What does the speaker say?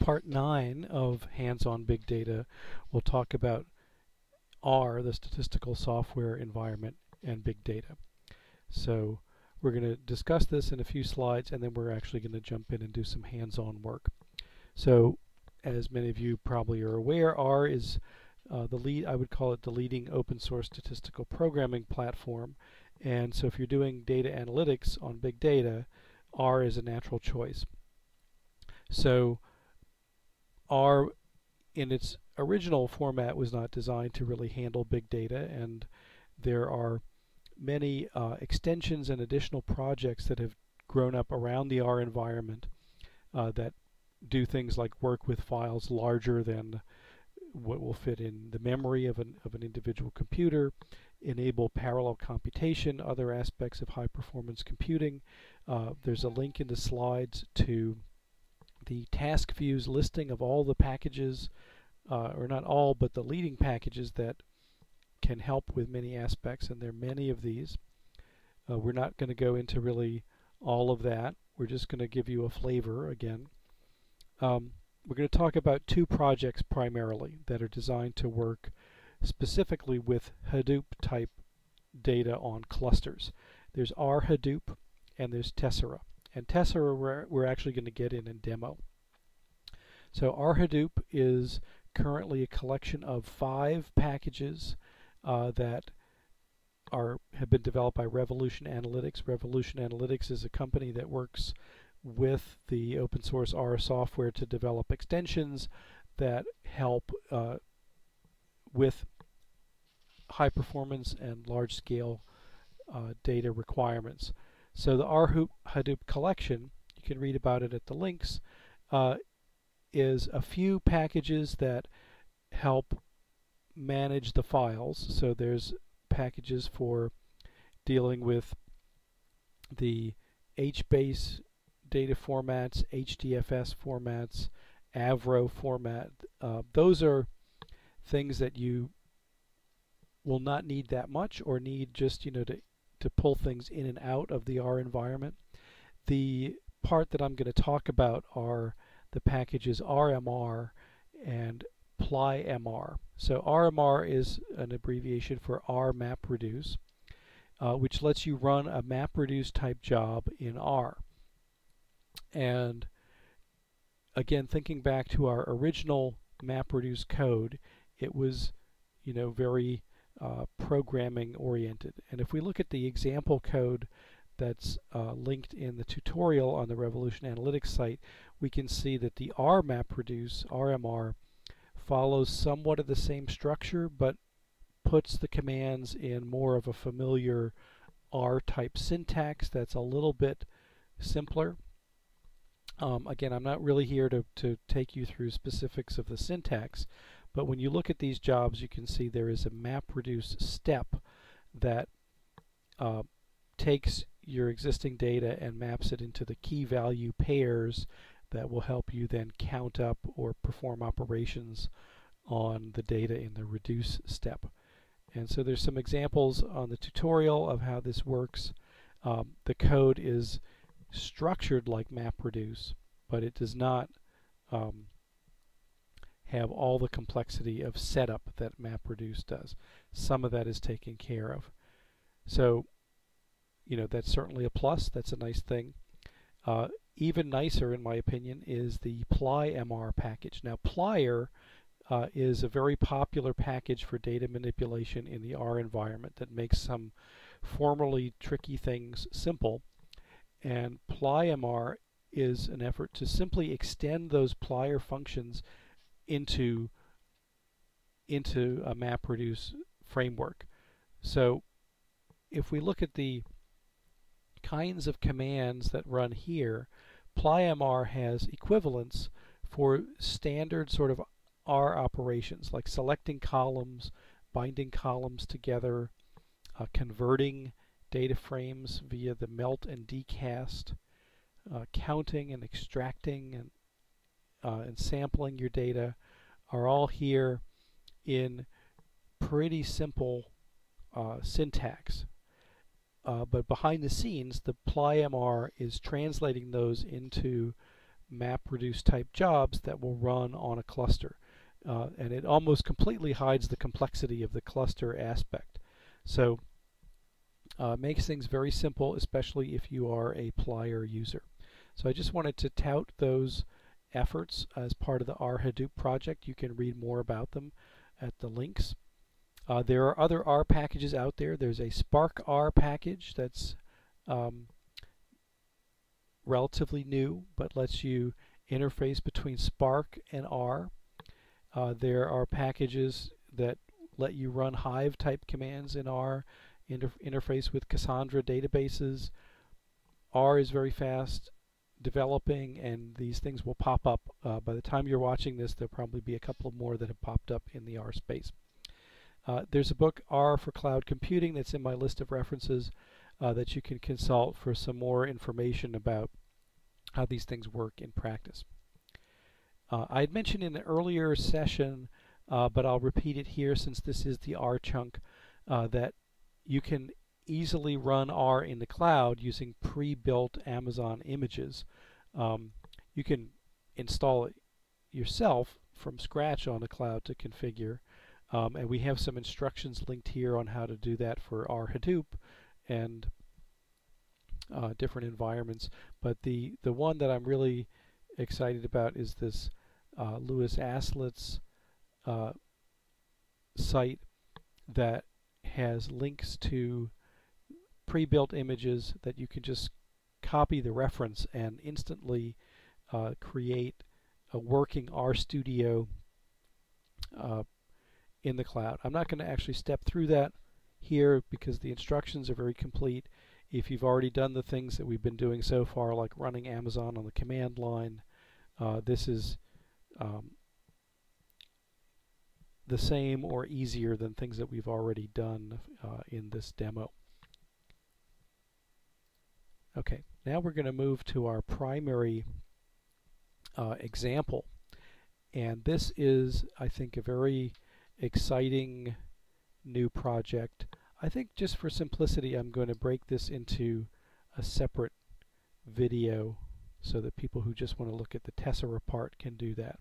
part 9 of hands-on big data we'll talk about R, the statistical software environment, and big data. So we're going to discuss this in a few slides and then we're actually going to jump in and do some hands-on work. So as many of you probably are aware, R is uh, the lead, I would call it the leading open source statistical programming platform. And so if you're doing data analytics on big data, R is a natural choice. So R in its original format was not designed to really handle big data and there are many uh, extensions and additional projects that have grown up around the R environment uh, that do things like work with files larger than what will fit in the memory of an, of an individual computer, enable parallel computation, other aspects of high performance computing. Uh, there's a link in the slides to the task views listing of all the packages, uh, or not all, but the leading packages that can help with many aspects, and there are many of these. Uh, we're not going to go into really all of that. We're just going to give you a flavor again. Um, we're going to talk about two projects primarily that are designed to work specifically with Hadoop type data on clusters. There's R Hadoop and there's Tessera. And Tessera we're, we're actually going to get in and demo. So R Hadoop is currently a collection of five packages uh, that are have been developed by Revolution Analytics. Revolution Analytics is a company that works with the open source R software to develop extensions that help uh, with high performance and large scale uh, data requirements. So the R Hadoop collection, you can read about it at the links, uh, is a few packages that help manage the files. So there's packages for dealing with the HBase data formats, HDFS formats, Avro format. Uh, those are things that you will not need that much or need just you know to to pull things in and out of the R environment. The part that I'm going to talk about are the packages RMR and PlyMR. So RMR is an abbreviation for R MapReduce, uh, which lets you run a MapReduce type job in R. And again, thinking back to our original MapReduce code, it was, you know, very uh, programming oriented. And if we look at the example code that's uh, linked in the tutorial on the Revolution Analytics site, we can see that the R MapReduce, RMR, follows somewhat of the same structure but puts the commands in more of a familiar R type syntax that's a little bit simpler. Um, again, I'm not really here to, to take you through specifics of the syntax, but when you look at these jobs, you can see there is a MapReduce step that uh, takes your existing data and maps it into the key value pairs that will help you then count up or perform operations on the data in the reduce step. And so there's some examples on the tutorial of how this works. Um, the code is structured like MapReduce, but it does not um, have all the complexity of setup that MapReduce does. Some of that is taken care of. So, you know, that's certainly a plus. That's a nice thing. Uh, even nicer, in my opinion, is the PlyMR package. Now, plyr uh, is a very popular package for data manipulation in the R environment that makes some formerly tricky things simple. And PlyMR is an effort to simply extend those plyr functions into into a MapReduce framework. So if we look at the kinds of commands that run here, PlyMR has equivalents for standard sort of R operations like selecting columns, binding columns together, uh, converting data frames via the melt and dcast, uh, counting and extracting and, uh, and sampling your data are all here in pretty simple uh, syntax. Uh, but behind the scenes, the PlyMR is translating those into MapReduce type jobs that will run on a cluster. Uh, and it almost completely hides the complexity of the cluster aspect. So uh, makes things very simple, especially if you are a plyr user. So I just wanted to tout those efforts as part of the R Hadoop project. You can read more about them at the links. Uh, there are other R packages out there. There's a Spark R package that's um, relatively new, but lets you interface between Spark and R. Uh, there are packages that let you run Hive type commands in R, inter interface with Cassandra databases. R is very fast developing and these things will pop up. Uh, by the time you're watching this, there'll probably be a couple more that have popped up in the R space. Uh, there's a book, R for Cloud Computing, that's in my list of references uh, that you can consult for some more information about how these things work in practice. Uh, I had mentioned in an earlier session, uh, but I'll repeat it here since this is the R chunk, uh, that you can easily run R in the cloud using pre-built Amazon images. Um, you can install it yourself from scratch on the cloud to configure. Um, and we have some instructions linked here on how to do that for R Hadoop and uh, different environments. But the, the one that I'm really excited about is this uh, Louis Aslett uh, site that has links to pre-built images that you can just copy the reference and instantly uh, create a working RStudio uh, in the cloud. I'm not going to actually step through that here because the instructions are very complete. If you've already done the things that we've been doing so far, like running Amazon on the command line, uh, this is um, the same or easier than things that we've already done uh, in this demo. Okay, now we're going to move to our primary uh, example. And this is, I think, a very exciting new project. I think just for simplicity, I'm going to break this into a separate video so that people who just want to look at the Tessera part can do that.